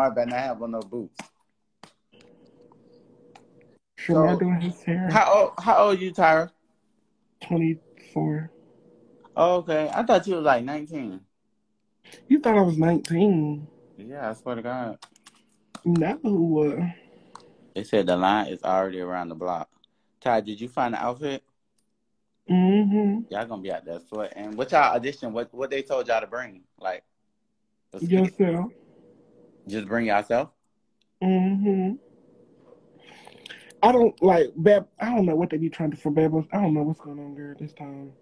Shamar better not have on no boots. Shamar So- doing his hair. How old? How old you, Tyra? 24. Oh, okay, I thought you was like nineteen. You thought I was 19. Yeah, I swear to God. No. Uh, They said the line is already around the block. Ty, did you find the outfit? mm-hmm. Y'all gonna be out there sweat. And what y'all audition? What what they told y'all to bring? Like? Yourself. Just bring yourself. Mm-hmm. I don't like Bab. I don't know what they be trying to for Babbles. I don't know what's going on, girl, this time.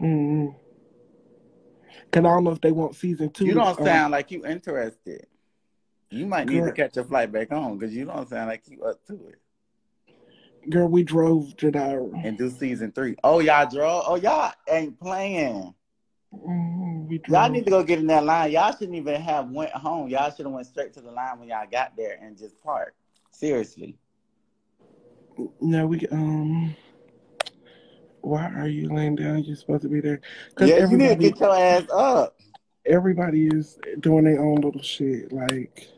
Mm-hmm. Cause I don't know if they want season two. You don't um, sound like you interested. You might need to catch a flight back home because you don't sound like you up to it. Girl, we drove to Jadira. And do season three. Oh, y'all draw. Oh, y'all ain't playing. Mm-hmm. We drove. Y'all need to go get in that line. Y'all shouldn't even have went home. Y'all should have went straight to the line when y'all got there and just parked. Seriously. No, we um. Why are you laying down? You're supposed to be there. Cause Yeah, you need to everybody, get your ass up. everybody is doing their own little shit. Like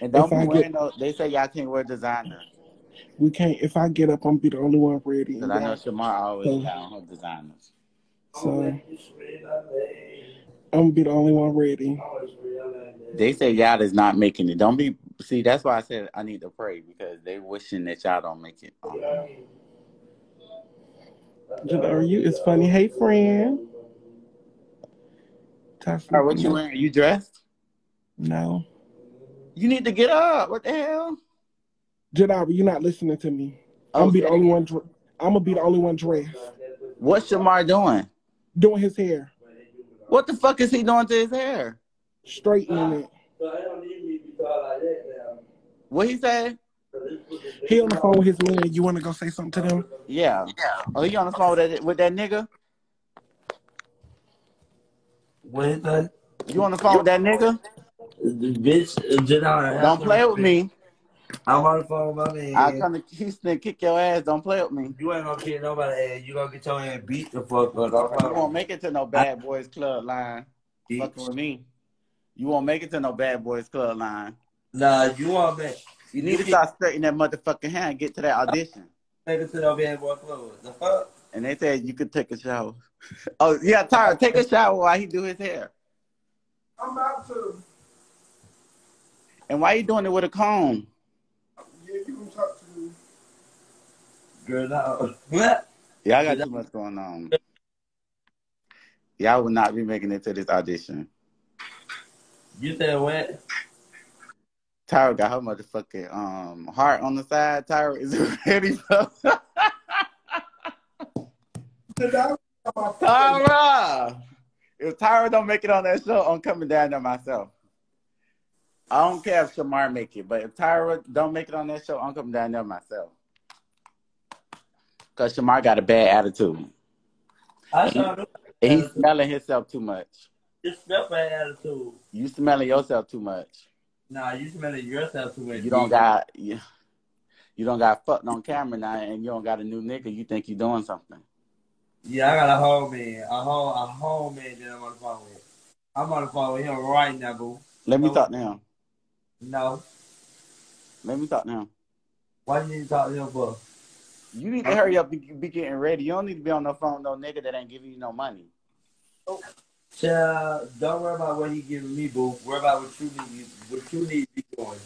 And don't If be I wearing get- no. They say y'all can't wear designer. we can't. If I get up, I'm be the only one ready. Because I know Shamar always So- got on her designers. So I'm gonna be the only one ready. They say y'all is not making it. Don't be. See, that's why I said I need to pray because they wishing that y'all don't make it. Um, Jadira, you is funny. Hey, friend. All right, what you wearing? You dressed? No. You need to get up. What the hell? Jadira, you're not listening to me. I'm Oh, gonna be the only one. I'm gonna be the only one dressed, What's Shamar doing? doing his hair, What the fuck is he doing to his hair? straightening it. What he said? He on the phone with his man. You want to go say something to them? Yeah. Yeah. Oh, he on the phone with that with that nigga? What is that? You on the phone with that nigga? The bitch, Jadara. Don't play with me. I'm on the phone with my man. I'll come to Houston and kick your ass. Don't play with me. You ain't gonna kill nobody ass. You gonna get your ass beat the fuck up. Don't You won't make it to no bad boys club line. me. Fucking with me. You won't make it to no bad boys club line. Nah, you want me. You need to start straightening that motherfucking hair and get to that audition. Take it to the bad boy clothes. The fuck? And they said you could take a shower. Oh yeah, Tyra, take a shower while he do his hair. I'm about to. And why you doing it with a comb? Yeah, you can talk to me. Girl, no. Y'all got too much going on. Y'all will not be making it to this audition. You said what? Tyra got her motherfucking um heart on the side. Tyra is ready for Tyra. If Tyra don't make it on that show, I'm coming down there myself. I don't care if Shamar make it, but if Tyra don't make it on that show, I'm coming down there myself. Cause Shamar got a bad attitude. I saw them. And he's smelling himself too much. You smell bad attitude. You smelling yourself too much. Nah, you smelling yourself too much. You don't got you, you don't got fucked on camera now, and you don't got a new nigga. You think you doing something? Yeah, I got a whole man. A whole, a whole man that I'm on the phone with. I'm on the phone with him right now, boo. Let me talk to him. No. Let me talk to him. Why you need to talk to him for? You need to hurry up and be getting ready. You don't need to be on the phone with no nigga that ain't giving you no money. Child, don't worry about what he giving me, boo. Worry about what you need. What you need to be doing.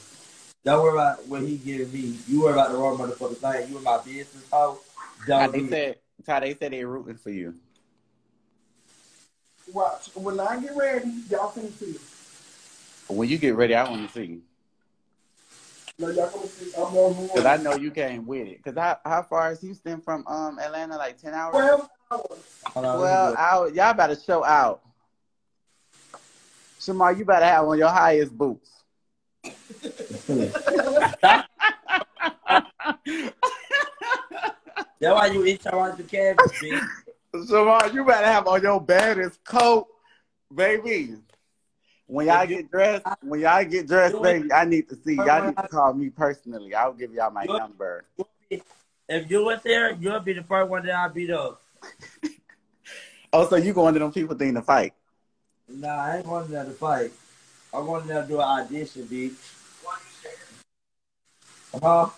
Don't worry about what he giving me. You worry about the wrong motherfucking thing. You in my business, hoe. Don't they do said, Ty, they said they rooting for you. Watch. When I get ready, y'all can see. When you get ready, I want to see you. No, y'all gonna see. I'm Cause I know you came with it. Cause how, how far is Houston from um Atlanta? Like ten hours. Twelve hours. Hold on, Well, let y'all better show out. Shamar, you better have on your highest boots. That's why you eat your the cabbage, bitch. Shamar, you better have on your baddest coat, baby. When y'all get dressed, when y'all get dressed, baby, I need to see. Y'all need to call me personally. I'll give y'all my number. If you was there, you'll be the first one that I beat up. Oh, so you going to them people thing to fight? Nah, I ain't wanting that to fight. I wanted to do an audition, bitch. Huh?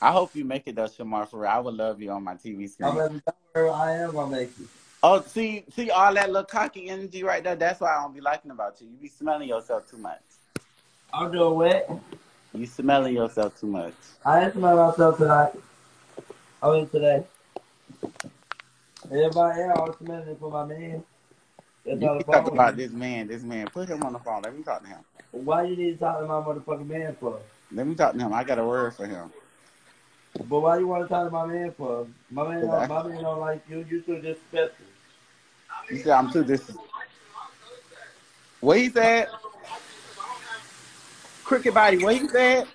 I hope you make it though, Shamar. For real. I would love you on my TV screen. I'm gonna, don't worry, I am gonna make it. Oh, see, see all that little cocky energy right there. That's why I don't be liking about you. You be smelling yourself too much. I'm doing what? You smelling yourself too much. I didn't smell myself tonight. I mean today. Everybody else I'm smelling it for my man. That's You the keep about this man, this man. Put him on the phone. Let me talk to him. Why you need to talk to my motherfucking man for? Let me talk to him. I got a word for him. But why you want to talk to my man for? My man, my man don't like you. You too disrespectful. You said I'm too dis. What he said? Cricket body. What he said?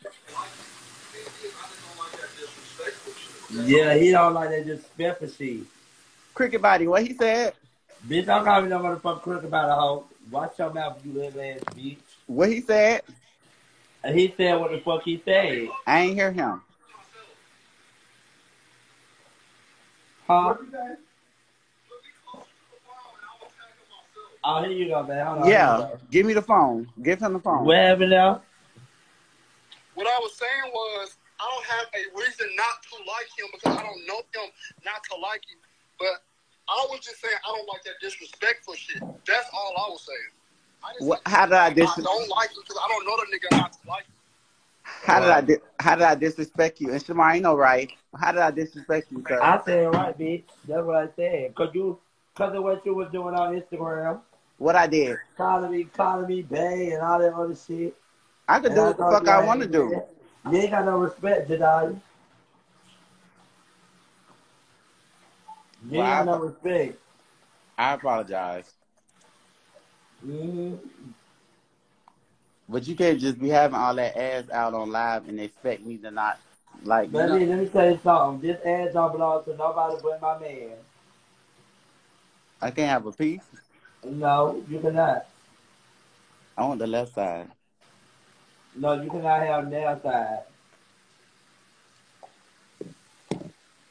Yeah, he don't like that disrespectful shit. Cricket body. What he said? Bitch, I'm call me no motherfucking crook about a hoe. Watch your mouth, you little ass bitch. What he said? And he said what the fuck he said. I ain't hear him. Huh? Oh, here you go, man. Hold on. Yeah. Give me the phone. Give him the phone. What happened now? What I was saying was, I don't have a reason not to like him because I don't know him not to like him. But I was just saying I don't like that disrespectful shit. That's all I was saying. I What, how did I I dis? don't like him because I don't know the nigga not to like him. How did I how did I disrespect you? And Shamar, ain't no right. How did I disrespect you, sir? I said right, bitch. That's what I said. Cause you, cause of what you was doing on Instagram, What I did? calling me, bay, and all that other shit. I could And do what the fuck I want to do. You ain't got no respect, did I? You ain't got I- no respect. I apologize, hmm but you can't just be having all that ass out on live and expect me to not like. Baby, know, let me tell you something. This ass don't belong to nobody but my man. I can't have a piece. No, you cannot. I want the left side. No, you cannot have nail side.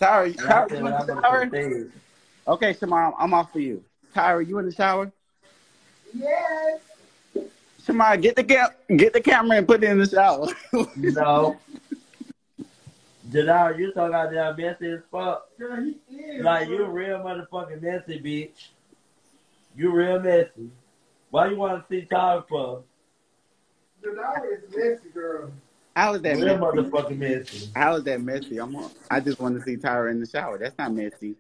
Tyra, Tyra, you in the gonna shower? Okay, Shamar, I'm off for you. Tyra, you in the shower? Yes. Shamar, get the cam- get the camera and put it in the shower. No. Janelle, you so goddamn messy as fuck. Girl, he is. Like, you real motherfucking messy, bitch. You real messy. Why you want to see Tyler for? Janelle is messy, girl. How is that Real messy? motherfucking messy. How is that messy? I'm. on- I just want to see Tyra in the shower. That's not messy.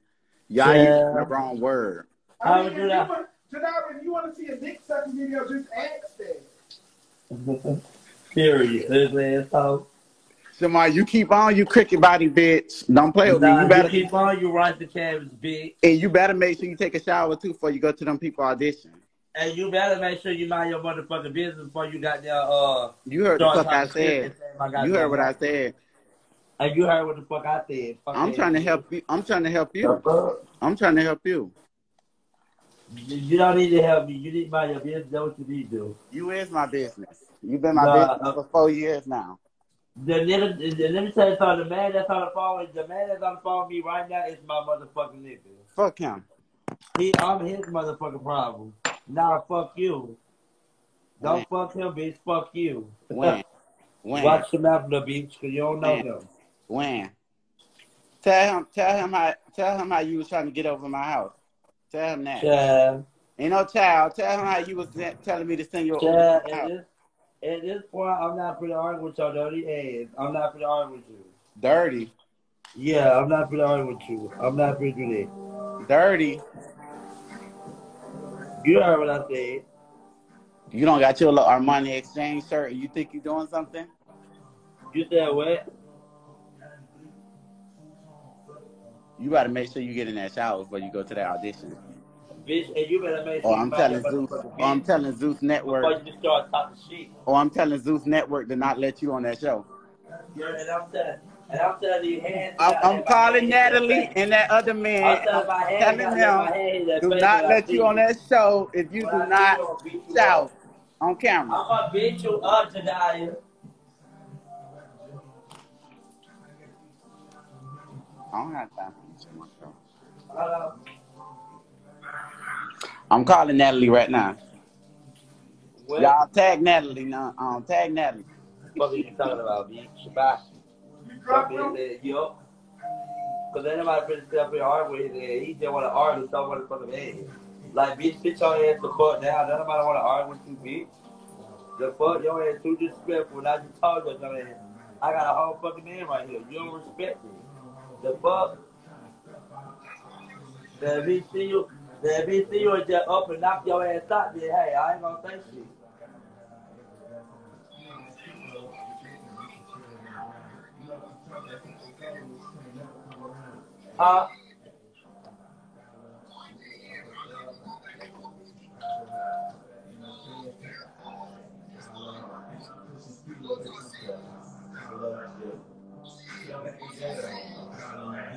Y'all Yeah. using the wrong word. I How mean, would if you you want, Janelle, if you want to see a dick sucking video, just ask that. Period. Ugly asshole. Shamar, you keep on, you cricket body bitch. Don't play with me. Nah, You you better keep on, you right the canvas, bitch. and you better make sure you take a shower too before you go to them people audition. And you better make sure you mind your motherfucking business before you got there, uh, You heard the fuck I said. and saying my You heard what I said. And you heard what the fuck I said. Fuck I'm that trying to help you. I'm trying to help you. I'm trying to help you. You you don't need to help me. You need to mind your business. That's what you need to do. You is my business. You've been my Nah, business uh, for four years now. The nigga, the, let me tell you something. The man that's on the phone, the man that's on the phone with me right now is my motherfucking nigga. Fuck him. He, I'm his motherfucking problem. Nah, fuck you. Don't When? fuck him, bitch. Fuck you. When? When? Watch your mouth, little bitch, because you don't know When? him. When? Tell him. Tell him how. Tell him how you was trying to get over my house. Tell him that. Child, Ain't no child. Tell him how you was telling me to send your to at this, point, I'm not finna argue with your dirty ass. I'm not finna argue with you. Dirty. Yeah, I'm not finna argue with you. I'm not do that. Dirty. You heard what I said. You don't got your little Armani exchange shirt and you think you're doing something? You said what? You gotta make sure you get in that shower before you go to that audition. Bitch, and you better make oh, sure Or I'm oh, telling Zeus. motherfucking Or I'm telling Zeus before Network. you start talking shit. Or I'm telling Zeus Network to not let you on that show. Yeah, and I'm telling, and I'm telling you, hands I'm, I'm calling Natalie and that other man. I'm telling my I'm telling them hand is that do not let you on that show if you do not you, I'll beat you shout on camera. I'm gonna beat you up, Jediah. I don't have time for this myself. I'm calling Natalie right now. What? Y'all tag Natalie now. Um, tag Natalie. What are you talking about? Shabbat. Bitch said, yup. Cause anybody pretty sit up here argue with his. He just wanna argue, so what the fuck head. Like, bitch, sit your ass the fuck down. Nobody wanna argue with you, bitch. The fuck, your ass too disrespectful. I just told you, your ass. I got a whole fucking man right here. You don't respect me. The fuck? The bitch see you, the you and just up and knock your ass out, then hey, I ain't gonna say shit.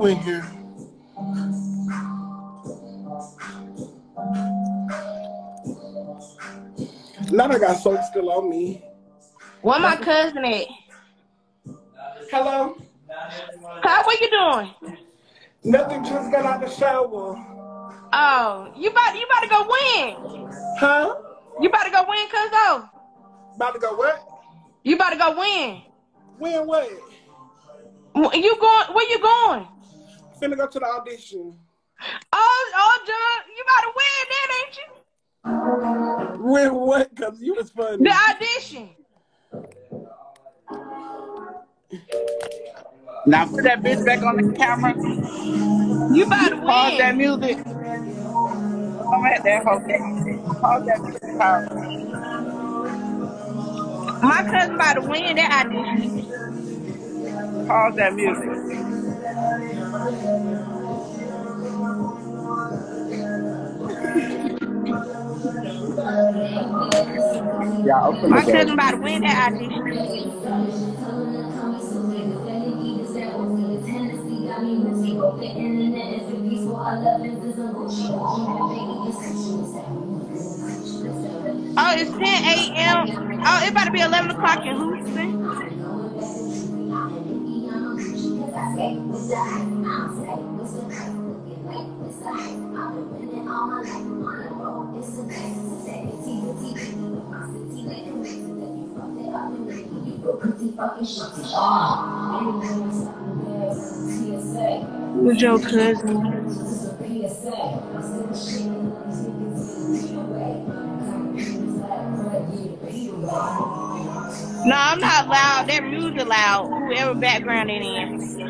Who in here? I got soap still on me. Where my cousin at? Hello? How what you doing? Nothing, just got out the shower. Oh, you about you about to go win? Huh? You about to go win, cuz oh. About to go what? You about to go win? Win what? You going? Where you going? Finna go to the audition. Oh, oh, John, you about to win then, ain't you? When what? Cause you was funny. The audition. Now put that bitch back on the camera. You about to win. Pause that music. I'm at that whole thing. Pause that music. Pause. My cousin about to win that audition. Pause that music. Yeah, open the cousin door. about win that. Oh, it's 10 a.m. Oh, it about to be 11 o'clock in Houston. Your cousin? No, I'm not loud. That music loud. Whoever background it in.